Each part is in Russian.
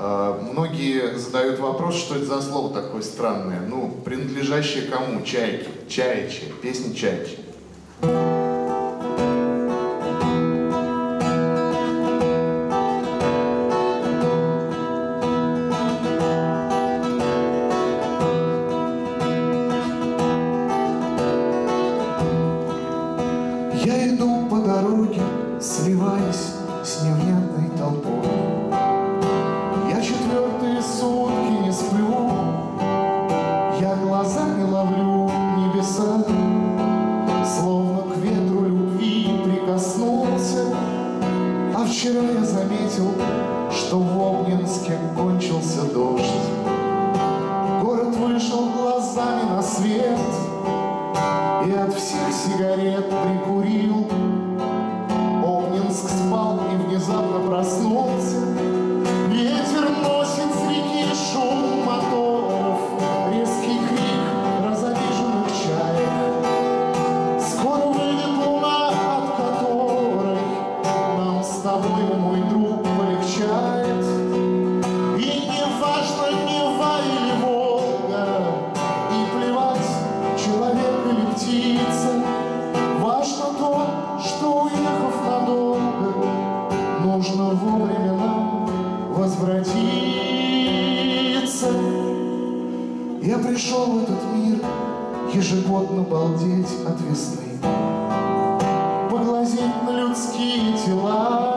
А, многие задают вопрос, что это за слово такое странное. Ну, принадлежащее кому? Чайке. Чаячья. Песня Чайки. Я иду по дороге, сливаясь с невнятной толпой. Глазами ловлю небеса, Словно к ветру любви прикоснулся. А вчера я заметил, что в Обнинске кончился дождь. Город вышел глазами на свет — и от всех сигарет прикурил. Обнинск спал и внезапно проснулся. Тобой, мой друг, полегчает. И не важно, Нева или Волга, и плевать, человек или птица. Важно то, что, уехав надолго, нужно вовремя нам возвратиться. Я пришел в этот мир ежегодно балдеть от весны, поглазеть на людские тела,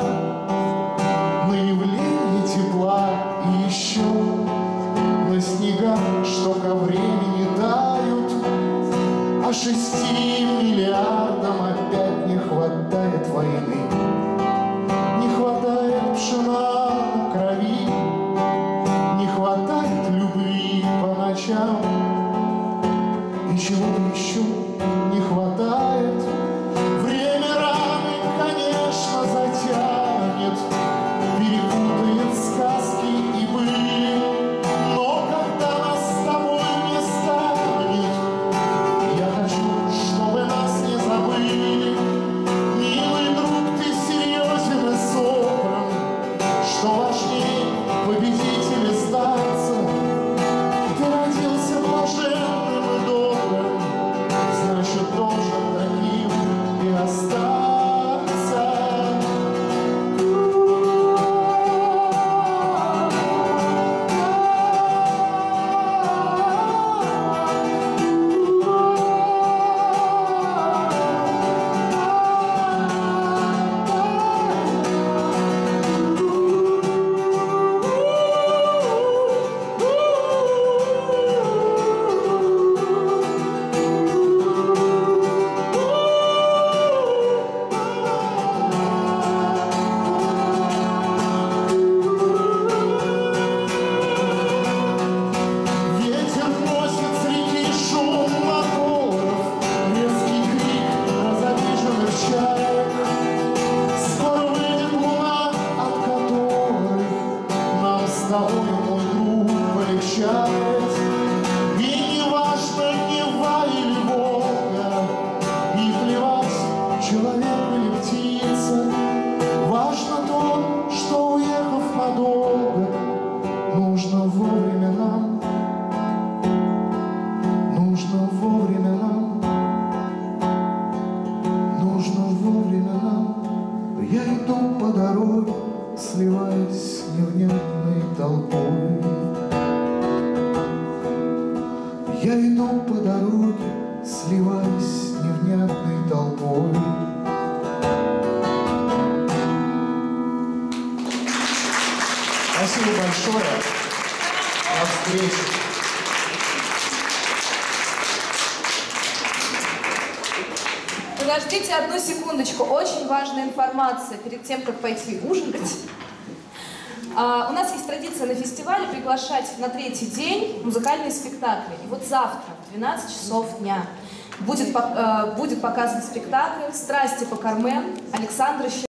по ночам, и полегчает. И не важно, Нева или Волга, И плевать, человек или птица, Важно то, что, уехав надолго, Нужно вовремя нам Нужно вовремя нам, нужно вовремя нам. Я иду по дороге, сливаясь с невнятной толпой. Спасибо большое. До встречи. Подождите одну секундочку. Очень важная информация перед тем, как пойти ужинать. А, у нас есть традиция на фестивале приглашать на третий день музыкальные спектакли. И вот завтра в 12 часов дня будет, э, будет показан спектакль «Страсти по Кармен» Александра Щербакова.